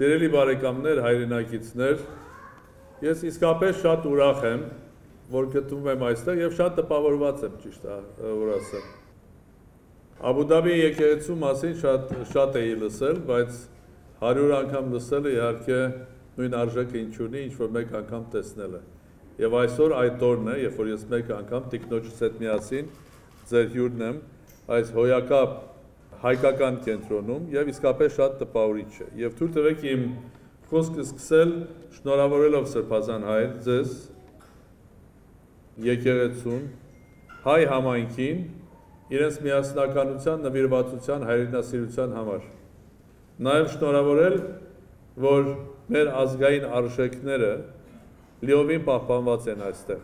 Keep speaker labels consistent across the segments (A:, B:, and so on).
A: Սիրելի բարեկամներ, հայրենակիցներ, ես իսկապես շատ ուրախ եմ, որ գտնվում եմ այստեղ եւ շատ տպավորված եմ ճիշտ որ ասեմ։ Աբու Դաբի եկեղեցու մասին շատ շատ էի լսել, բայց 100 անգամ լսելը իհարկե նույն արժեքը ինչ ունի, ինչ որ մեկ անգամ տեսնելը։ Եվ այսօր այդ օրն է, երբ որ ես մեկ անգամ տիկնոջս հետ միասին ձեր հյուրն եմ այս հոյակապ հայկական կենտրոնում եւ իսկապես շատ տպավորիչ է։ Եվ թույլ տվեք իմ խոսքը սկսել շնորհավորելով Սրբազան հայր ձեզ եկեղեցուն, հայ համայնքին իրենց միասնականության, նվիրվածության, հայրենասիրության համար։ Նաև շնորհավորել, որ մեր ազգային արժեքները լիովին պահպանված են այստեղ։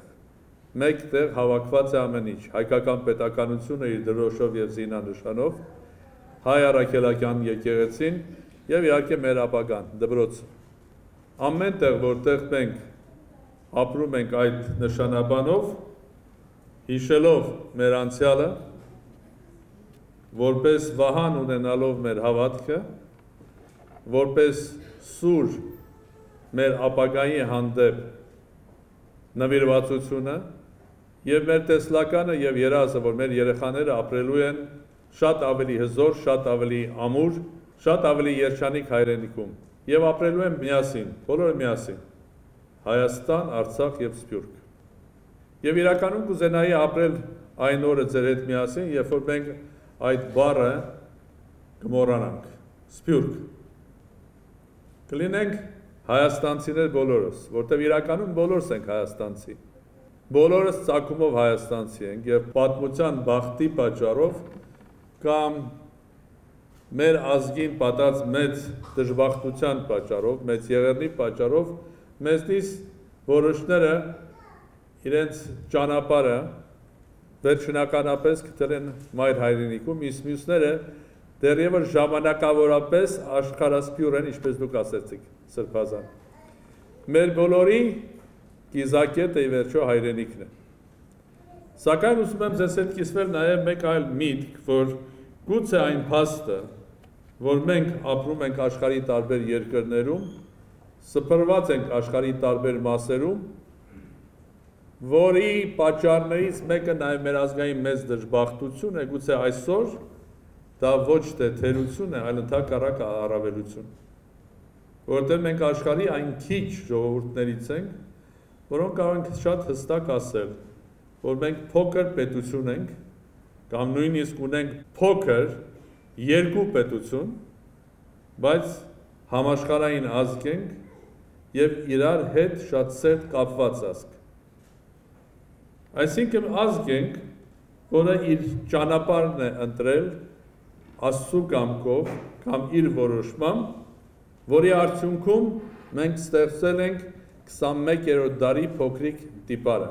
A: Մեկ տեղ հավաքված է ամեն ինչ, հայկական պետականությունը իր դրոշով եւ զինանշանով, հայ առաքելական եկեղեցին եւ իհարկե մեր ապագան, դբրոցը։ Ամեն տեղ, որտեղ մենք ապրում ենք այդ նշանաբանով, հիշելով մեր անցյալը, որպես վահան ունենալով մեր հավատքը, որպես սուր մեր ապագայի հանդեպ նվիրվածությունը եւ մեր տեսլականը եւ երազը, որ մեր երեխաները ապրելու են շատ ավելի հզոր, շատ ավելի ամուր, շատ ավելի երջանիկ հայրենիքում եւ ապրելու են միասին, բոլորը միասին։ Հայաստան, Արցախ եւ Սփյուռք։ Եվ իրականում կուզենայի ապրել այն օրը ձեր հետ միասին, երբ որ մենք այդ բառը կմոռանանք։ Սփյուռք։ Կլինենք հայաստանցիներ բոլորս, որտեղ իրականում բոլորս ենք հայաստանցի։ Բոլորս ցակումով հայաստանցի ենք եւ պատմության բախտի պատճառով կամ մեր ազգին պատած մեծ դժբախտության պատճառով, մեծ եղերնի պատճառով մեզնից որոշները իրենց ճանապարհը վերջնականապես գտել են մայր հայրենիքում, իսկ մյուսները դեռևս ժամանակավորապես աշխարհասփյուր են, ինչպես դուք ասեցիք, սրբազան։ Մեր բոլորի կիզակետը ի վերջո հայրենիքն է։ Սակայն ուզում եմ ձեզ հետ կիսվել նաև մեկ այլ միտք, որ գուցե այն փաստը, որ մենք ապրում ենք աշխարհի տարբեր երկրներում, սփռված ենք աշխարհի տարբեր մասերում, որի պատճառներից մեկը նաև մեր ազգային մեծ դժբախտություն է, գուցե այսօր դա ոչ թե թերություն է, այլ ընդհակառակ առավելություն։ Որտեղ մենք աշխարհի այն քիչ ժողովուրդներից ենք, որոնք կարող են շատ հստակ ասել, որ մենք փոքր պետություն ենք, կամ նույնիսկ ունենք փոքր երկու պետություն, բայց համաշխարային ազգ ենք եւ իրար հետ շատ սերտ կապված ազգ։ Այսինքն ազգ ենք, որը իր ճանապարհն է ընտրել Աստծո կամքով կամ իր որոշմամբ, որի արդյունքում մենք ստեղծել ենք 21-րդ դարի փոքրիկ տիպարը։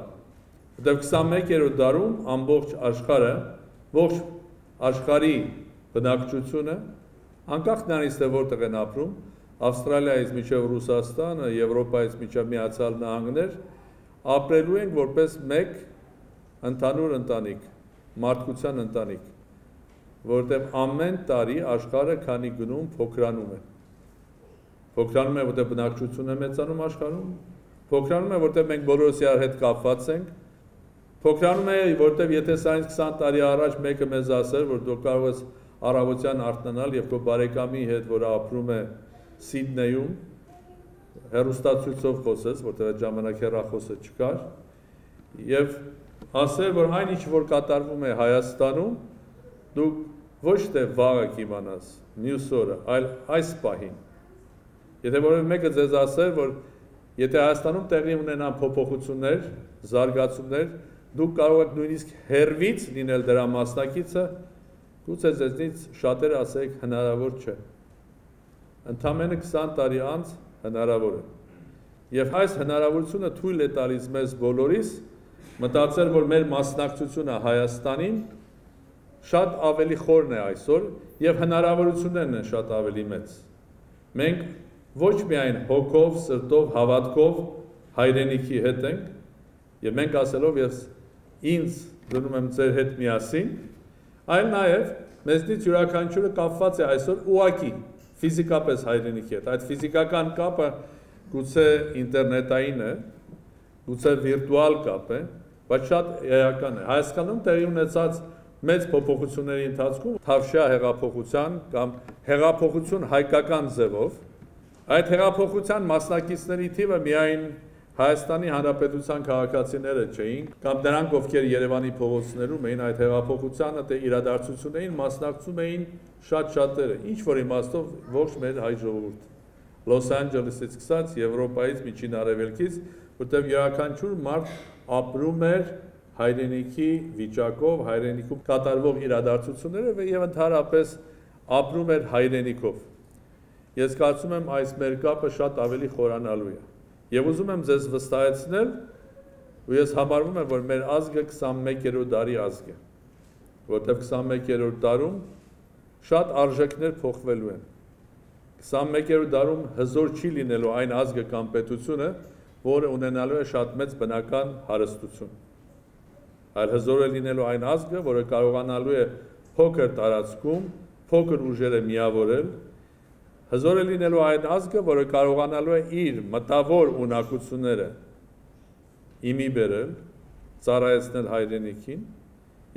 A: Որտեղ 21-րդ դարում ամբողջ աշխարհը, ողջ աշխարհի բնակչությունը, անկախ նրանից թե որտեղ են ապրում, Ավստրալիայից միջև Ռուսաստանը, Եվրոպայից միջև Միացյալ Նահանգներ, ապրելու են որպես մեկ ընդհանուր ընտանիք, մարդկության ընտանիք, որտեղ ամեն տարի աշխարհը քանի գնում փոքրանում է։ Փոքրանում է, որտեղ բնակչությունը մեծանում աշխարհում, փոքրանում է, որտեղ մենք բոլորս իրար հետ կապված ենք, փոքրանում է, որտեղ եթե սրանից 20 տարի առաջ մեկը մեզ ասեր, որ դու կարող ես առավոտյան արթնանալ եւ քո բարեկամի հետ, որ ապրում է Սիդնեյում, հերոստացույցով խոսես, որտեղ այդ ժամանակ հեռախոսը չկար, եւ ասել, որ այն ինչ որ կատարվում է Հայաստանում, դու ոչ թե վաղը կիմանաս, մյուս օրը, այլ այս պահին։ Եթե որևէ մեկը ձեզ ասեր, որ եթե Հայաստանում տեղի ունենան փոփոխություններ, զարգացումներ, դուք կարող եք նույնիսկ հերվից լինել դրա մասնակիցը, Գուցե ձեզնից շատերը ասեք հնարավոր չէ։ Ընդամենը 20 տարի անց հնարավոր է։ Եվ այս հնարավորությունը թույլ է տալիս մեզ բոլորիս մտածել, որ մեր մասնակցությունը Հայաստանին շատ ավելի խորն է այսօր եւ հնարավորություններն են շատ ավելի մեծ։ Մենք ոչ միայն հոգով, սրտով, հավատքով հայրենիքի հետ ենք եւ մենք ասելով ես ինձ դնում եմ ձեր հետ միասին այլ նաև մեզնից յուրաքանչյուրը կապված է այսօր ուղակի ֆիզիկապես հայրենիքի հետ։ Այդ ֆիզիկական կապը գուցե ինտերնետային է, գուցե վիրտուալ կապ է, բայց շատ էական է։ Հայաստանում տեղի ունեցած մեծ փոփոխությունների ընթացքում Թավշյա հեղափոխության կամ հեղափոխություն հայկական ձևով այդ հեղափոխության մասնակիցների թիվը միայն Հայաստանի Հանրապետության քաղաքացիները չէին, կամ նրանք, ովքեր Երևանի փողոցներում էին այդ հեղափոխությանը, թե իրադարձություններին մասնակցում էին շատ շատերը, ինչ որ իմաստով ողջ մեր հայ ժողովուրդը։ Լոս Անջելեսից սկսած Եվրոպայից միջին արևելքից, որտեղ յուրաքանչյուր մարդ ապրում էր հայրենիքի վիճակով, հայրենիքում կատարվող իրադարձությունները եւ ընդհանրապես ապրում էր հայրենիքով։ Ես կարծում եմ այս մեր կապը շատ ավելի խորանալու է։ Եվ ուզում եմ ձեզ վստահեցնել, ու ես համարվում եմ, որ մեր ազգը 21-րդ դարի ազգ է, որտեղ 21-րդ դարում շատ արժեքներ փոխվելու են։ 21-րդ դարում հզոր չի լինելու այն ազգը կամ պետությունը, որը ունենալու է շատ մեծ բնական հարստություն։ Այլ հզոր է լինելու այն ազգը, որը կարողանալու է փոքր տարածքում փոքր ուժերը միավորել հզոր է լինելու այդ ազգը, որը կարողանալու է իր մտավոր ունակությունները իմի բերել, ծառայեցնել հայրենիքին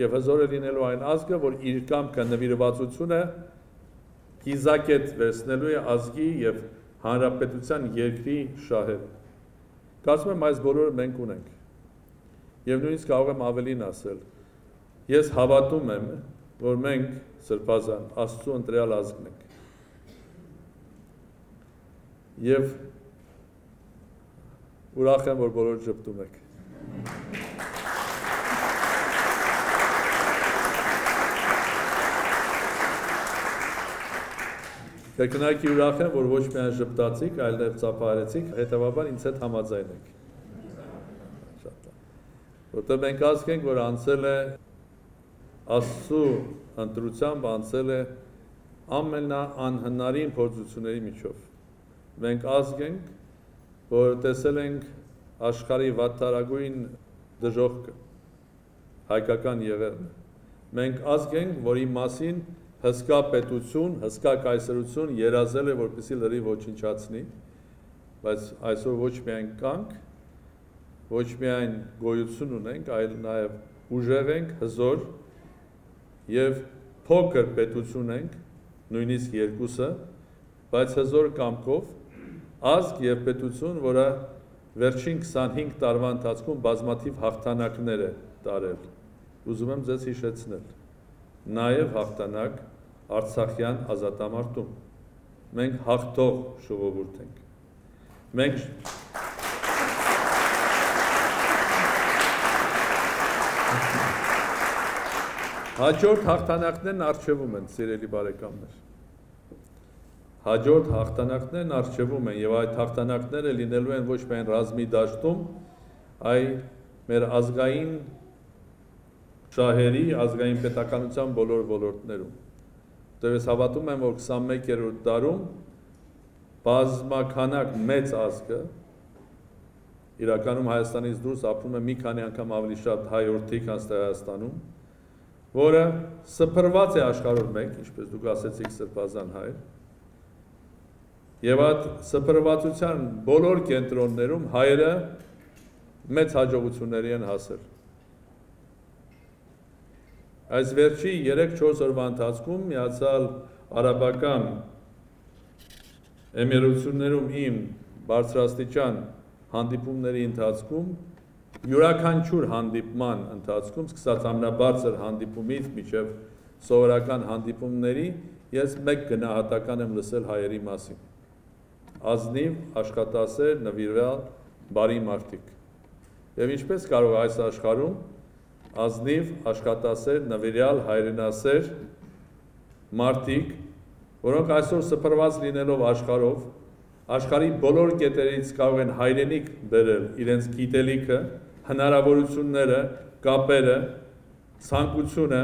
A: եւ հզոր է լինելու այն ազգը, որ իր կամքը նվիրվածությունը կիզակետ վերցնելու է ազգի եւ հանրապետության երկրի շահեր։ Կարծում եմ այս բոլորը մենք ունենք։ Եվ նույնիսկ կարող եմ ավելին ասել։ Ես հավատում եմ, որ մենք սրբազան Աստծո ընտրյալ ազգն ենք եւ ուրախ եմ, որ բոլոր ճպտում եք։ Կրկնակի ուրախ եմ, որ ոչ միայն ժպտացիք, այլև ծափարեցիք, հետևաբար ինձ հետ համաձայն եք։ Որտեղ մենք ասք ենք, որ անցել է Աստծո ընտրությամբ անցել է ամենա անհնարին փորձությունների միջով մենք ազգ ենք, որ տեսել ենք աշխարհի վատթարագույն դժողքը, հայկական եղերն։ Մենք ազգ ենք, որի մասին հսկա պետություն, հսկա կայսրություն երազել է, որպեսի լրի ոչնչացնի, բայց այսօր ոչ միայն կանք, ոչ միայն գոյություն ունենք, այլ նաև ուժեղ ենք, հզոր եւ փոքր պետություն ենք, նույնիսկ երկուսը, բայց հզոր կամքով ազգ եւ պետություն, որը վերջին 25 տարվա ընթացքում բազմաթիվ հաղթանակներ է տարել։ Ուզում եմ ձեզ հիշեցնել։ Նաեւ հաղթանակ Արցախյան ազատամարտում։ Մենք հաղթող ժողովուրդ ենք։ Մենք Հաջորդ հաղթանակներն արժևում են, սիրելի բարեկամներ հաջորդ հաղթանակներն արժևում են եւ այդ հաղթանակները լինելու են ոչ միայն ռազմի դաշտում, այլ մեր ազգային շահերի, ազգային պետականության բոլոր ոլորտներում։ Դեռ ես հավատում եմ, որ 21-րդ դարում բազմականակ մեծ ազգը իրականում Հայաստանից դուրս ապրում է մի քանի անգամ ավելի շատ հայորդի, քան Հայաստանում, որը սփռված է աշխարհով մեկ, ինչպես դուք ասեցիք, սրբազան հայր, Եվ այդ սփռվածության բոլոր կենտրոններում հայերը մեծ հաջողությունների են հասել։ Այս վերջի 3-4 օրվա ընթացքում միացյալ արաբական էմիրություններում իմ բարձրաստիճան հանդիպումների ընթացքում յուրաքանչյուր հանդիպման ընթացքում սկսած ամենաբարձր հանդիպումից մինչև սովորական հանդիպումների ես մեկ գնահատական եմ լսել հայերի մասին ազնիվ, աշխատասեր, նվիրյալ, բարի մարդիկ։ Եվ ինչպես կարող այս աշխարհում ազնիվ, աշխատասեր, նվիրյալ, հայրենասեր մարդիկ, որոնք այսօր սփռված լինելով աշխարհով, աշխարհի բոլոր կետերից կարող են հայրենիք բերել իրենց գիտելիքը, հնարավորությունները, կապերը, ցանկությունը,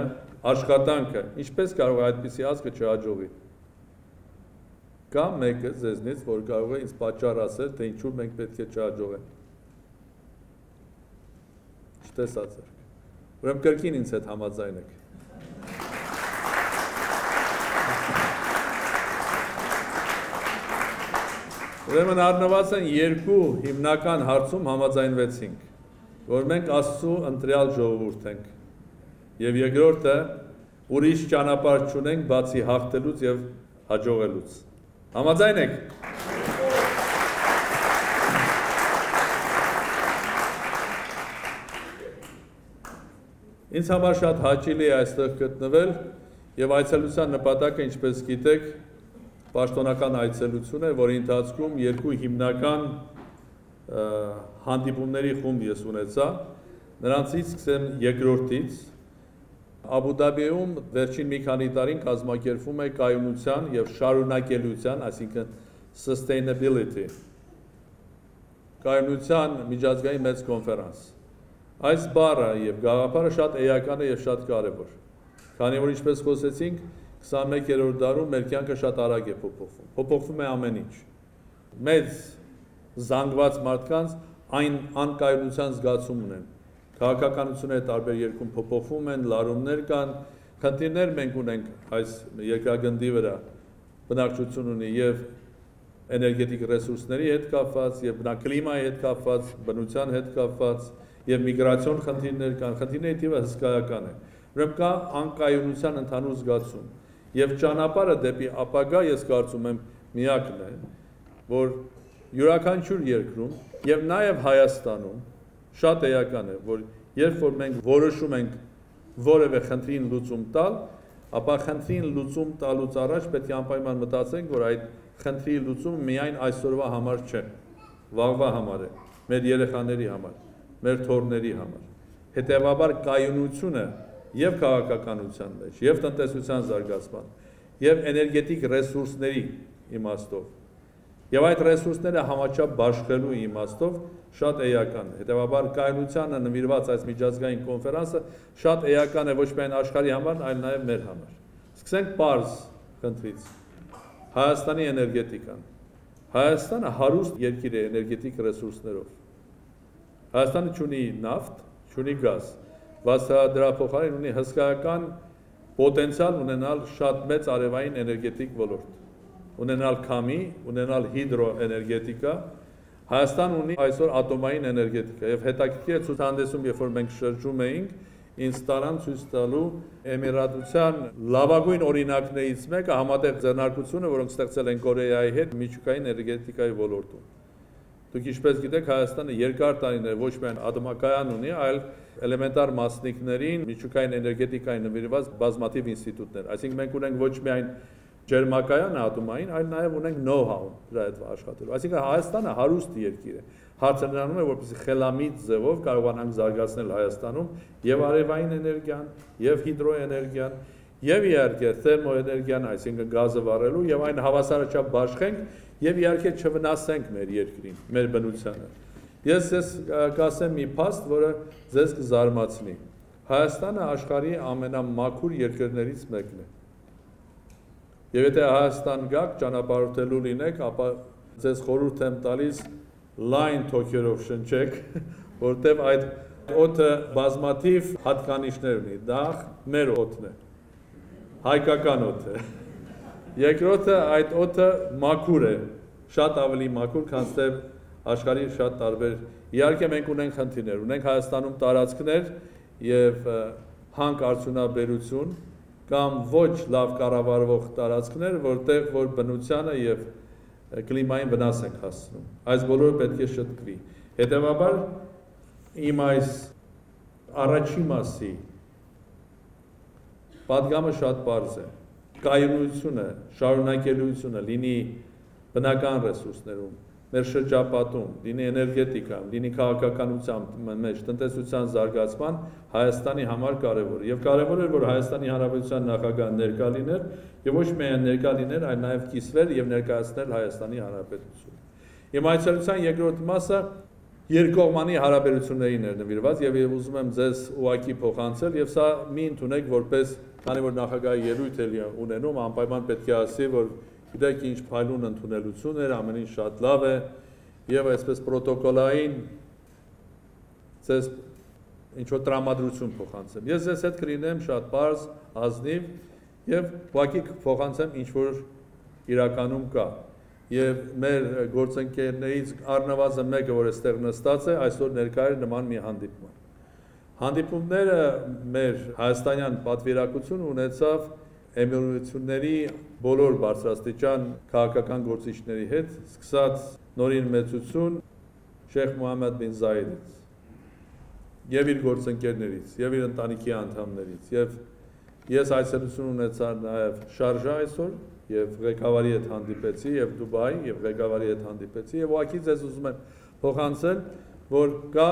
A: աշխատանքը, ինչպես կարող է այդպիսի ազգը չհաջողի։ Կա մեկը ձեզնից, որ կարող է ինձ պատճառ ասել, թե ինչու մենք պետք է չհաջողենք։ Չտեսած եք։ Ուրեմն կրկին ինձ հետ համաձայն եք։ Ուրեմն առնվազն երկու հիմնական հարցում համաձայնվեցինք, որ մենք Աստծո ընտրյալ ժողովուրդ ենք։ Եվ երկրորդը ուրիշ ճանապարհ չունենք բացի հաղթելուց եւ հաջողելուց։ Համաձայն եք։ Ինձ համար շատ հաճելի է այստեղ գտնվել եւ այցելության նպատակը, ինչպես գիտեք, պաշտոնական այցելություն է, որի ընթացքում երկու հիմնական հանդիպումների խումբ ես ունեցա, նրանցից սկսեմ երկրորդից, Աբու Դաբիում վերջին մի քանի տարին կազմակերպվում է կայունության եւ շարունակելիության, այսինքն sustainability կայունության միջազգային մեծ կոնֆերանս Այս բառը եւ գաղափարը շատ էական է եւ շատ կարեւոր։ Քանի որ ինչպես խոսեցինք, 21-րդ դարում մեր կյանքը շատ արագ է փոփոխվում։ Փոփոխվում է ամեն ինչ։ Մեծ զանգված մարդկանց այն անկայունության զգացում ունեն։ Քաղաքականությունները տարբեր երկրում փոփոխվում են, լարումներ կան, խնդիրներ մենք ունենք այս երկրագնդի վրա բնակչություն ունի եւ էներգետիկ ռեսուրսների հետ կապված եւ բնակլիմայի հետ կապված, բնության հետ կապված, եւ միգրացիոն խնդիրներ կան, խնդիրների թիվը հսկայական է։ Ուրեմն կա անկայունության ընդհանուր զգացում։ Եվ ճանապարհը դեպի ապագա ես կարծում եմ միակն է, որ յուրաքանչյուր երկրում եւ նաեւ Հայաստանում շատ էական է, որ երբ որ մենք որոշում ենք որևէ խնդրին լուծում տալ, ապա խնդրին լուծում տալուց առաջ պետք է անպայման մտածենք, որ այդ խնդրի լուծումը միայն այսօրվա համար չէ, վաղվա համար է, մեր երեխաների համար մեր թորների համար։ Հետևաբար կայունությունը եւ քաղաքականության մեջ, եւ տնտեսության զարգացման, եւ էներգետիկ ռեսուրսների իմաստով Եվ այդ ռեսուրսները համաչափ բաշխելու իմաստով շատ էական է։ Հետևաբար կայունությանը նվիրված այս միջազգային կոնֆերանսը շատ էական է ոչ միայն աշխարհի համար, այլ նաև մեր համար։ Սկսենք པարզ խնդրից։ Հայաստանի էներգետիկան։ Հայաստանը հարուստ երկիր է էներգետիկ ռեսուրսներով Հայաստանը ունի նավթ, ունի գազ, բայց դրա փոխարեն ունի հսկայական պոտենցիալ ունենալ շատ մեծ արևային էներգետիկ ոլորտ, ունենալ քամի, ունենալ հիդրոէներգետիկա, Հայաստան ունի այսօր ատոմային էներգետիկա եւ հետաքրքիր է ցուցահանդեսում, երբ որ մենք շրջում էինք, ինձ տարան ցույց տալու Էմիրատության լավագույն օրինակներից մեկը համատեղ ձեռնարկությունը, որոնք ստեղծել են Կորեայի հետ միջուկային էներգետիկայի ոլորտում։ Դուք ինչպես գիտեք, Հայաստանը երկար տարիներ ոչ միայն ատոմակայան ունի, այլ էլեմենտար մասնիկներին միջուկային էներգետիկային նվիրված բազմաթիվ ինստիտուտներ։ Այսինքն մենք ունենք ոչ միայն ջերմակայան ատոմային, այլ նաև ունենք know-how դրա հետ աշխատելու։ Այսինքն Հայաստանը հարուստ երկիր է։ Հարցը նրանում է, որպեսզի խելամիտ ձևով կարողանանք զարգացնել Հայաստանում եւ արևային էներգիան, եւ հիդրոէներգիան, եւ իհարկե թերմոէներգիան, այսինքն գազը վառելու եւ այն հավասարաչափ բաշխենք եւ իհարկե չվնասենք մեր երկրին, մեր բնությանը։ Ես ես կասեմ մի փաստ, որը ձեզ կզարմացնի։ Հայաստանը աշխարհի ամենամաքուր երկրներից մեկն է։ Եվ եթե Հայաստան գաք ճանապարհորդելու լինեք, ապա ձեզ խորհուրդ եմ տալիս լայն թոքերով շնչեք, որտեվ այդ օդը բազմաթիվ հատկանիշներ ունի։ Դա մեր օդն է։ Հայկական օդ է։ Երկրորդը այդ օդը մաքուր է, շատ ավելի մաքուր, քան թե աշխարհի շատ տարբեր։ Իհարկե մենք ունենք խնդիրներ, ունենք Հայաստանում տարածքներ եւ հանք արդյունաբերություն կամ ոչ լավ կառավարվող տարածքներ, որտեղ որ բնությանը եւ կլիմային վնաս են հասցնում։ Այս բոլորը պետք է շտկվի։ Հետևաբար իմ այս առաջի մասի падգամը շատ པարզ է։ Կայունությունը, շարունակելիությունը լինի բնական ռեսուրսներում, մեր շրջապատում, լինի էներգետիկայում, լինի քաղաքականության մեջ, տնտեսության զարգացման Հայաստանի համար կարևոր է։ Եվ կարևոր է, որ Հայաստանի Հանրապետության նախագահը ներկա լիներ եւ ոչ միայն ներկա լիներ, այլ նաեւ կիսվեր եւ ներկայացնել Հայաստանի Հանրապետությունը։ Իմ այցելության երկրորդ մասը երկկողմանի հարաբերություններին էր նվիրված եւ ուզում եմ ձեզ ուղակի փոխանցել եւ սա մի ընդունեք որպես քանի որ նախագահի ելույթ էլի ունենում անպայման պետք է ասի որ գիտեք ինչ փայլուն ընդունելություն էր ամեն ինչ շատ լավ է եւ այսպես պրոտոկոլային ձեզ ինչ որ տրամադրություն փոխանցեմ ես ձեզ հետ կլինեմ շատ բարձ ազնիվ եւ ուղակի փոխանցեմ ինչ որ իրականում կա եւ մեր գործընկերներից առնվազն մեկը, որ այստեղ նստած է, այսօր ներկայ է նման մի հանդիպման։ Հանդիպումները մեր հայաստանյան պատվիրակություն ունեցավ էմիրությունների բոլոր բարձրաստիճան քաղաքական գործիչների հետ, սկսած նորին մեծություն Շեխ Մուհամմեդ բին Զայեդից եւ իր գործընկերներից եւ իր ընտանիքի անդամներից եւ ես այցելություն ունեցա նաեւ շարժա այսօր եւ ղեկավարի հետ հանդիպեցի եւ Դուբայ եւ ղեկավարի հետ հանդիպեցի եւ ուղղակի ձեզ ուզում եմ փոխանցել, որ կա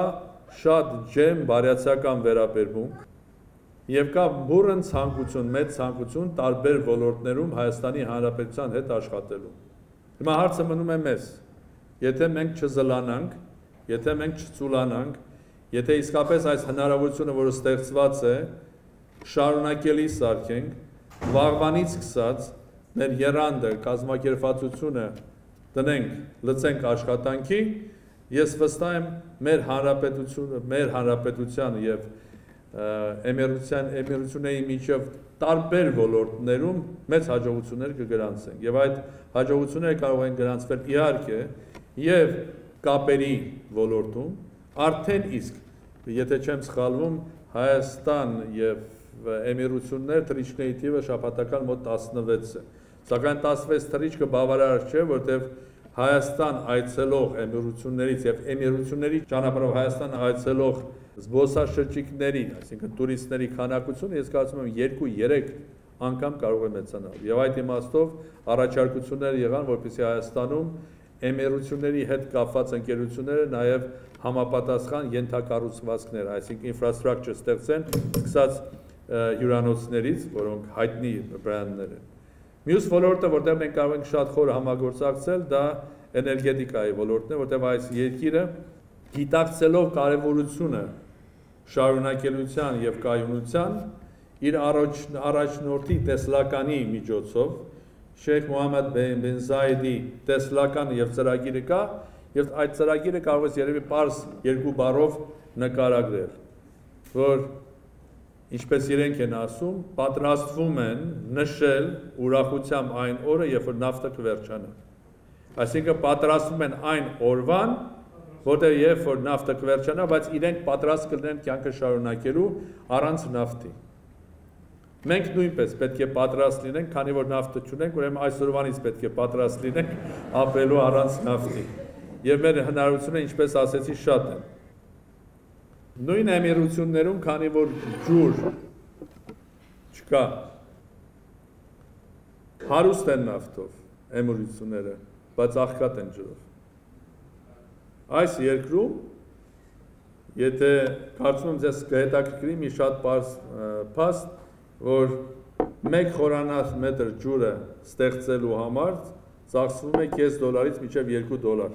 A: շատ ջեմ բարյացակամ վերաբերմունք եւ կա բուրըն ցանկություն, մեծ ցանկություն տարբեր ոլորտներում Հայաստանի Հանրապետության հետ աշխատելու։ Հիմա հարցը մնում է մեզ. եթե մենք չզլանանք, եթե մենք չծուլանանք, եթե իսկապես այս հնարավորությունը, որը ստեղծված է, շարունակելի սարքենք, վաղվանից սկսած մեր երանդը, կազմակերպվածությունը դնենք, լծենք աշխատանքի, ես վստահ եմ մեր հանրապետությունը, մեր հանրապետության եւ էմերության էմերությունների միջև տարբեր ոլորտներում մեծ հաջողություններ կգրանցենք եւ այդ հաջողությունները կարող են գրանցվել իհարկե եւ կապերի ոլորտում արդեն իսկ եթե չեմ սխալվում Հայաստան եւ էմիրություններ թրիչների թիվը շաբաթական մոտ 16 է Սակայն 16 թռիչքը բավարար չէ, որտեղ Հայաստան այցելող էմիրություններից եւ էմիրությունների ճանապարհով Հայաստան այցելող զբոսաշրջիկների, այսինքն տուրիստների քանակությունը ես կարծում եմ 2-3 անգամ կարող է մեծանալ։ Եվ այդ իմաստով առաջարկություններ եղան, որպեսզի Հայաստանում էմիրությունների հետ կապված ընկերությունները նաև համապատասխան ենթակառուցվածքներ, այսինքն ինֆրաստրուկտուր ստեղծեն, սկսած հյուրանոցներից, որոնք հայտնի բրենդներ են Մյուս ոլորտը, որտեղ մենք կարող ենք շատ խոր համագործակցել, դա էներգետիկայի ոլորտն է, որտեղ այս երկիրը գիտակցելով կարևորությունը շարունակելության եւ կայունության իր առաջ առաջնորդի տեսլականի միջոցով Շեյխ Մուհամմեդ բեն Զայդի տեսլական եւ ծրագիրը կա եւ այդ ծրագիրը կարող է երևի པարս երկու բառով նկարագրել որ ինչպես իրենք են ասում, պատրաստվում են նշել ուրախությամբ այն օրը, երբ որ նավթը կվերջանա։ Այսինքն պատրաստվում են այն օրվան, որտեղ երբ որ նավթը կվերջանա, բայց իրենք պատրաստ կլինեն կյանքը շարունակելու առանց նավթի։ Մենք նույնպես պետք է պատրաստ լինենք, քանի որ նավթը չունենք, ուրեմն այսօրվանից պետք է պատրաստ լինենք ապրելու առանց նավթի։ Եվ մեր հնարավորությունը, ինչպես ասեցի, շատ են։ Նույն էմիրություններում, քանի որ ջուր չկա, հարուստ են նավթով էմիրությունները, բայց աղքատ են ջրով։ Այս երկրում, եթե կարծում եմ ձեզ կհետաքրքրի մի շատ պարզ փաստ, որ մեկ խորանաց մետր ջուրը ստեղծելու համար ծախսվում է 5 դոլարից մինչև 2 դոլար։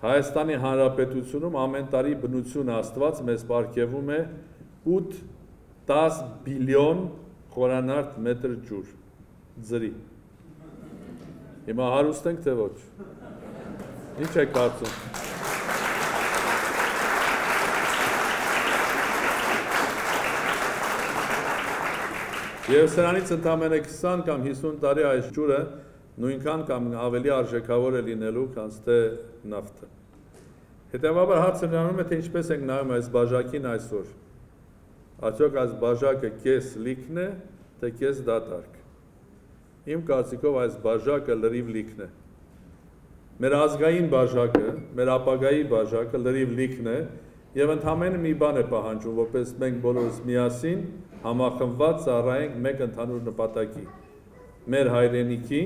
A: Հայաստանի Հանրապետությունում ամեն տարի բնություն աստված մեզ պարգևում է 8-10 բիլիոն խորանարդ մետր ջուր ձրի։ Հիմա հարուստ ենք թե ոչ։ Ինչ է կարծում։ Եվ սրանից ընդամենը 20 կամ 50 տարի այս ջուրը նույնքան կամ ավելի արժեքավոր է լինելու, քան թե նավթը։ Հետևաբար հարցը նրանում է, թե ինչպես ենք նայում այս բաժակին այսօր։ Արդյոք այս բաժակը կես լիքն է, թե կես դատարկ։ Իմ կարծիքով այս բաժակը լրիվ լիքն է։ Մեր ազգային բաժակը, մեր ապագայի բաժակը լրիվ լիքն է եւ ընդհանրապես մի բան է պահանջում, որպես մենք բոլորս միասին համախմբված ծառայենք մեկ ընդհանուր նպատակի։ Մեր հայրենիքի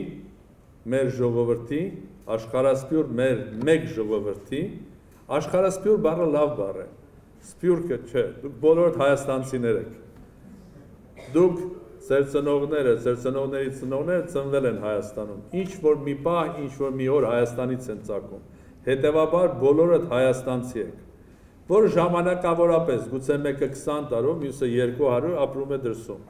A: մեր ժողովրդի, աշխարհասփյուր մեր մեկ ժողովրդի, աշխարհասփյուր բառը լավ բառ է։ Սփյուռքը չէ, դուք բոլորդ հայաստանցիներ եք։ Դուք ձեր ծնողները, ձեր ծնողների ծնողները ծնվել են Հայաստանում։ Ինչ որ մի պահ, ինչ որ մի օր Հայաստանից են ծագում։ Հետևաբար բոլորդ հայաստանցի եք։ Որ ժամանակավորապես, գուցե մեկը 20 տարով, մյուսը 200 ապրում է դրսում։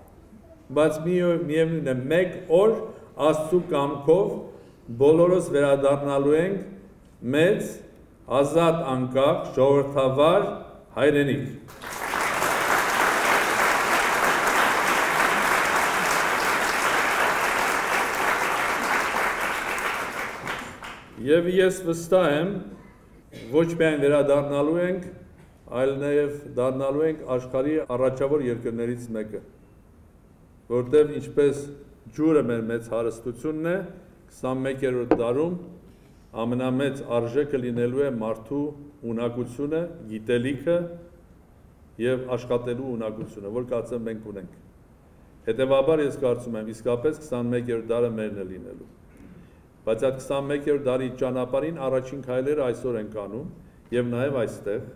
A: Բայց միևնույն է, մեկ օր Աստծու կամքով բոլորս վերադառնալու ենք մեծ ազատ անկախ ժողովրդավար հայրենիք։ Եվ ես վստահ եմ, ոչ միայն վերադառնալու ենք, այլ նաև դառնալու ենք աշխարհի առաջավոր երկրներից մեկը, որտեղ ինչպես ջուրը մեր մեծ հարստությունն է, 21-րդ դարում ամենամեծ արժեքը լինելու է մարդու ունակությունը, գիտելիքը եւ աշխատելու ունակությունը, որ կարծեմ մենք ունենք։ Հետևաբար ես կարծում եմ, իսկապես 21-րդ դարը մերն է լինելու։ Բայց այդ 21-րդ դարի ճանապարհին առաջին քայլերը այսօր են կանում եւ նաեւ այստեղ։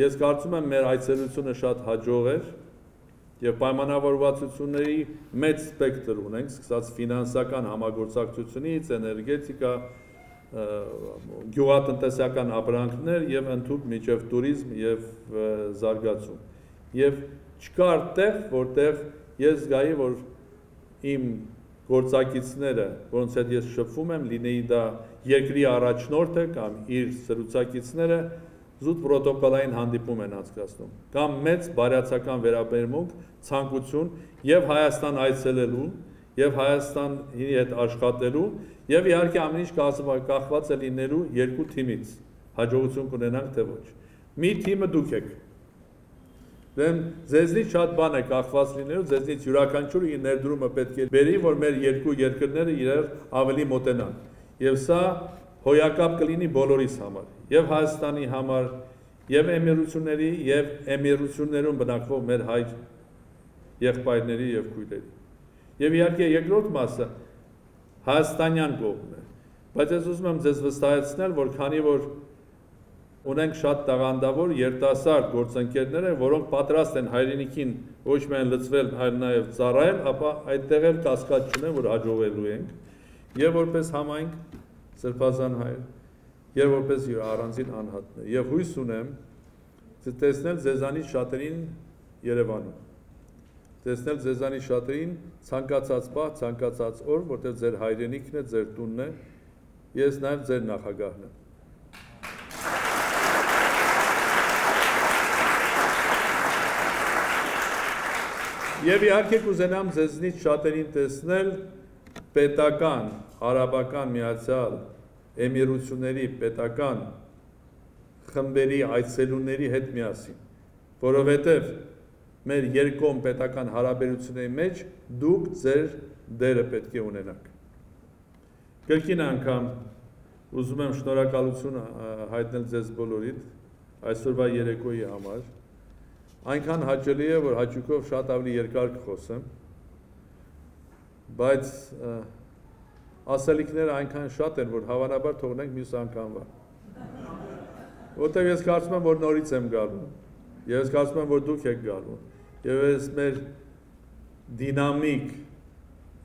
A: Ես կարծում եմ մեր այցելությունը շատ հաջող էր եւ պայմանավորվածությունների մեծ սպեկտր ունենք, սկսած ֆինանսական համագործակցությունից, էներգետիկա, գյուղատնտեսական ապրանքներ եւ ընդհանուր միջև туриզմ եւ զարգացում։ Եվ չկար տեղ, որտեղ ես գայի, որ իմ գործակիցները, որոնց հետ ես շփվում եմ, լինեի դա երկրի առաջնորդը կամ իր սրուցակիցները, զուտ պրոտոկոլային հանդիպում են անցկացնում կամ մեծ բարյացական վերաբերմունք, ցանկություն եւ Հայաստան այցելելու եւ Հայաստանի հետ աշխատելու եւ իհարկե ամեն ինչ կախված է լինելու երկու թիմից հաջողություն կունենանք թե ոչ մի թիմը դուք եք դեմ ձեզնից շատ բան է կախված լինելու ձեզնից յուրաքանչյուրի ներդրումը պետք է բերի որ մեր երկու երկրները իրար ավելի մոտենան եւ սա հոյակապ կլինի բոլորիս համար եւ Հայաստանի համար եւ էմիրությունների եւ էմիրություններում բնակվող մեր հայ եղբայրների եւ քույրերի Եվ իհարկե երկրորդ մասը հայաստանյան կողմն է։ Բայց ես ուզում եմ ձեզ վստահեցնել, որ քանի որ ունենք շատ տաղանդավոր երիտասարդ գործընկերներ, որոնք պատրաստ են հայրենիքին ոչ միայն լծվել, այլ նաև ծառայել, ապա այդտեղ էլ կասկած չունեմ, որ հաջողելու ենք, եւ որպես համայնք սրբազան հայր, եւ որպես իր առանձին անհատներ։ Եվ հույս ունեմ տեսնել ձեզանից շատերին Երևանում տեսնել ձեզանի շատերին ցանկացած պահ, ցանկացած օր, որտեղ ձեր հայրենիքն է, ձեր տունն է, ես նաև ձեր նախագահն եմ։ Եվ իհարկե կուզենամ ձեզնից շատերին տեսնել պետական, արաբական միացյալ էմիրությունների պետական խմբերի այցելուների հետ միասին, որովհետև մեր երկկողմ պետական հարաբերությունների մեջ դուք ձեր դերը պետք է ունենաք։ Կրկին անգամ ուզում եմ շնորհակալություն հայտնել ձեզ բոլորիդ այսօրվա երեկոյի համար։ Այնքան հաճելի է, որ հաճույքով շատ ավելի երկար կխոսեմ, բայց ասելիքները այնքան շատ են, որ հավանաբար թողնենք մյուս անգամվա։ Որտեղ ես կարծում եմ, որ նորից եմ գալու։ Ես կարծում եմ, որ դուք եք գալու եւ այս մեր դինամիկ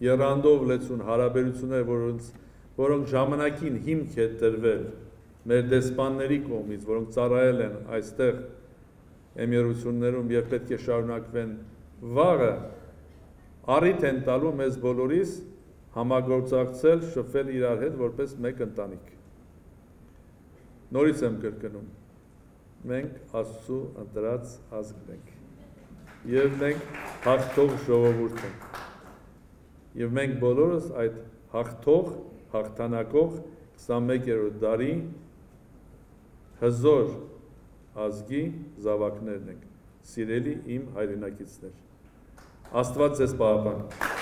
A: երանդով լեցուն հարաբերություններ, որոնց որոնք ժամանակին հիմք է տրվել մեր դեսպանների կողմից, որոնք ծառայել են այստեղ էմիրություններում եւ պետք է շարունակվեն վաղը առիթ են տալու մեզ բոլորիս համագործակցել, շփվել իրար հետ որպես մեկ ընտանիք։ Նորից եմ կրկնում։ Մենք Աստծո ընտրած ազգ ենք եւ մենք հաղթող ժողովուրդ ենք։ Եվ մենք բոլորս այդ հաղթող, հաղթանակող 21-րդ դարի հզոր ազգի զավակներն ենք։ Սիրելի իմ հայրենակիցներ։ Աստված ձեզ պահապան։